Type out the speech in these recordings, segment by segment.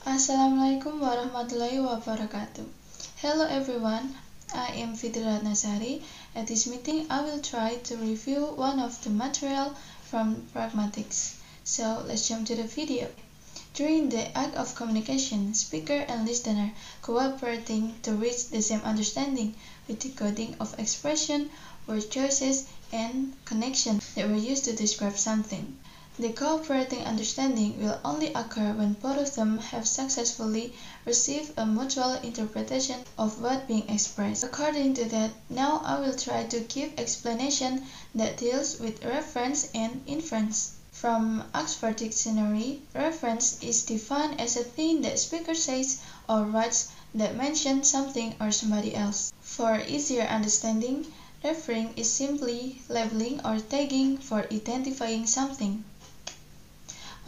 Assalamualaikum warahmatullahi wabarakatuh. Hello everyone, I am Fitri Nasari. At this meeting, I will try to review one of the material from pragmatics. So let's jump to the video. During the act of communication, speaker and listener cooperating to reach the same understanding with the coding of expression, word choices, and connection that were used to describe something. The cooperating understanding will only occur when both of them have successfully received a mutual interpretation of what being expressed. According to that, now I will try to give explanation that deals with reference and inference. From Oxford Dictionary, reference is defined as a thing that speaker says or writes that mentions something or somebody else. For easier understanding, referring is simply labeling or tagging for identifying something.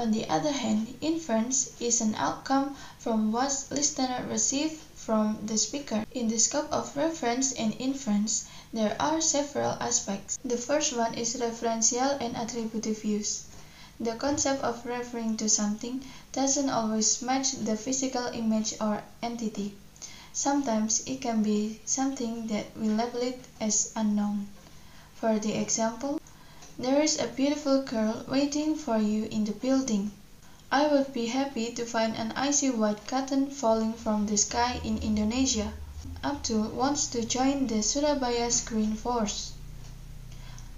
On the other hand, inference is an outcome from what listener receive from the speaker. In the scope of reference and inference, there are several aspects. The first one is referential and attributive use. The concept of referring to something doesn't always match the physical image or entity. Sometimes it can be something that we label it as unknown. For the example, there is a beautiful girl waiting for you in the building. I would be happy to find an icy white cotton falling from the sky in Indonesia. Abdul wants to join the Surabaya Screen Force.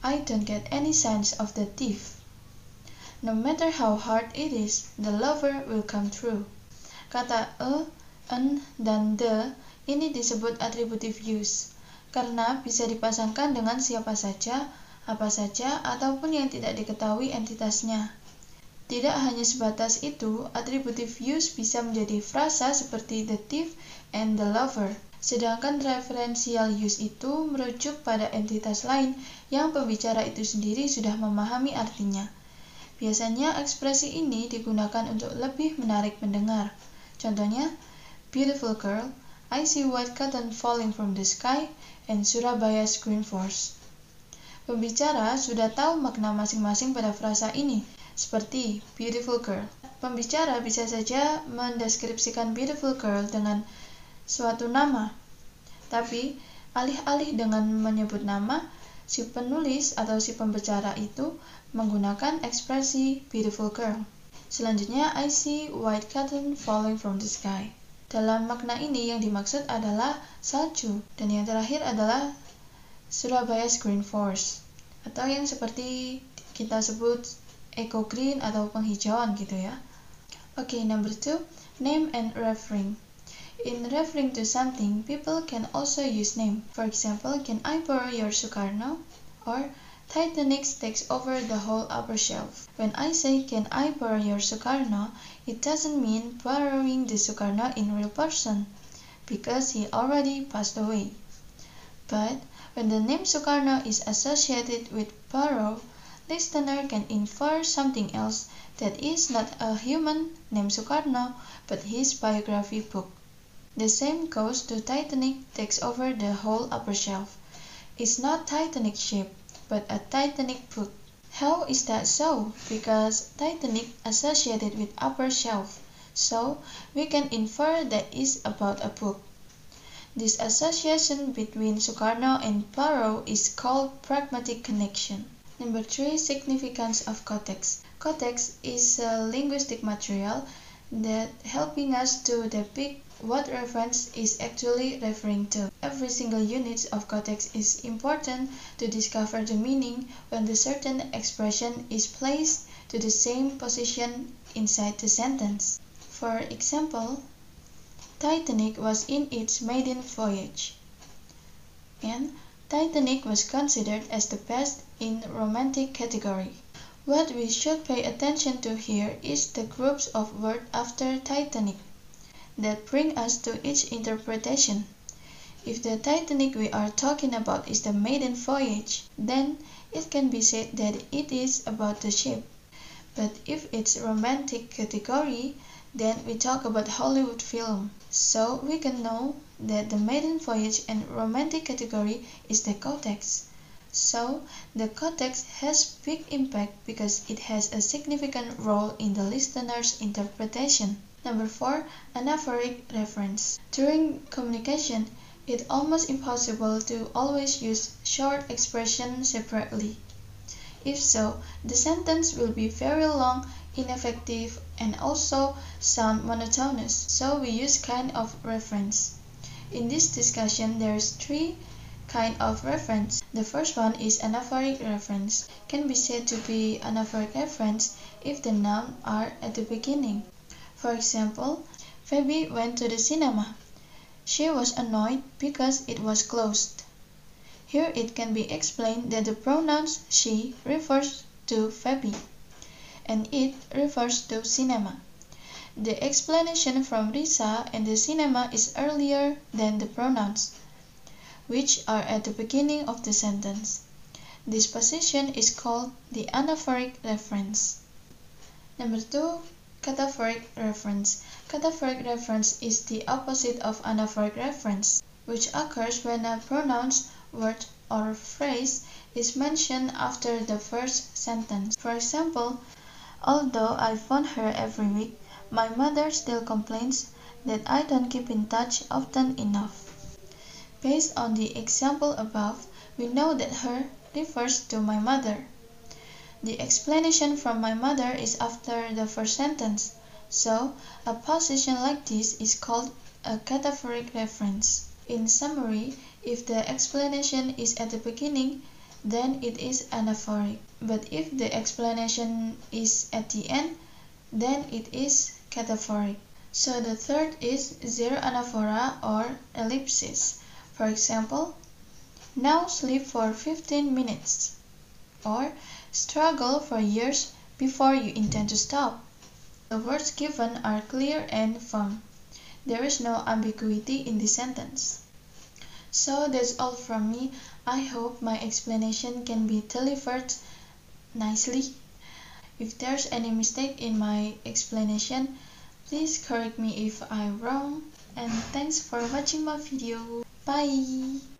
I don't get any signs of the thief. No matter how hard it is, the lover will come through. Kata a, an, dan the ini disebut attributive use karena bisa dipasangkan dengan siapa saja apa saja ataupun yang tidak diketahui entitasnya. Tidak hanya sebatas itu, attributive use bisa menjadi frasa seperti the thief and the lover. Sedangkan referential use itu merujuk pada entitas lain yang pembicara itu sendiri sudah memahami artinya. Biasanya ekspresi ini digunakan untuk lebih menarik pendengar. Contohnya, beautiful girl, I see white cotton falling from the sky, and Surabaya Screen Force. Pembicara sudah tahu makna masing-masing pada frasa ini, seperti beautiful girl. Pembicara bisa saja mendeskripsikan beautiful girl dengan suatu nama, tapi alih-alih dengan menyebut nama, si penulis atau si pembicara itu menggunakan ekspresi beautiful girl. Selanjutnya, I see white cotton falling from the sky. Dalam makna ini yang dimaksud adalah salju, dan yang terakhir adalah Surabaya Green Force atau yang seperti kita sebut eco green atau penghijauan gitu ya. Okay, number two, name and referring. In referring to something, people can also use name. For example, can I borrow your Sukarno? Or Titanic takes over the whole upper shelf. When I say can I borrow your Sukarno, it doesn't mean borrowing the Sukarno in real person, because he already passed away. But when the name Sukarno is associated with borrow, listener can infer something else that is not a human named Sukarno, but his biography book. The same goes to Titanic takes over the whole upper shelf. It's not Titanic ship, but a Titanic book. How is that so? Because Titanic associated with upper shelf, so we can infer that is about a book. This association between Sukarno and borrow is called pragmatic connection. Number three, significance of co-text. Co-text is a linguistic material that helping us to depict what reference is actually referring to. Every single unit of co-text is important to discover the meaning when the certain expression is placed to the same position inside the sentence. For example, Titanic was in its maiden voyage, and Titanic was considered as the best in romantic category. What we should pay attention to here is the groups of words after Titanic that bring us to each interpretation. If the Titanic we are talking about is the maiden voyage, then it can be said that it is about the ship. But if it's romantic category, then we talk about Hollywood film. So we can know that the maiden voyage and romantic category is the co-text. So, the co-text has big impact because it has a significant role in the listener's interpretation. Number 4. Anaphoric reference. During communication, it's almost impossible to always use short expressions separately. If so, the sentence will be very long, ineffective, and also sound monotonous. So we use kind of reference. In this discussion, there's three kind of reference. The first one is anaphoric reference. Can be said to be anaphoric reference if the noun are at the beginning. For example, Phoebe went to the cinema. She was annoyed because it was closed. Here it can be explained that the pronouns she refers to Phoebe and it refers to cinema. The explanation from Risa and the cinema is earlier than the pronouns, which are at the beginning of the sentence. This position is called the anaphoric reference. Number 2. Cataphoric reference. Cataphoric reference is the opposite of anaphoric reference, which occurs when a pronounce, word, or phrase is mentioned after the first sentence. For example, although I phone her every week, my mother still complains that I don't keep in touch often enough. Based on the example above, we know that her refers to my mother. The explanation from my mother is after the first sentence, so a position like this is called a cataphoric reference. In summary, if the explanation is at the beginning, then it is anaphoric, but if the explanation is at the end, then it is cataphoric. So the third is zero anaphora or ellipsis. For example, now sleep for 15 minutes or struggle for years before you intend to stop. The words given are clear and firm. There is no ambiguity in the sentence. So that's all from me. I hope my explanation can be delivered nicely. If there's any mistake in my explanation, please correct me if I'm wrong. And thanks for watching my video. Bye!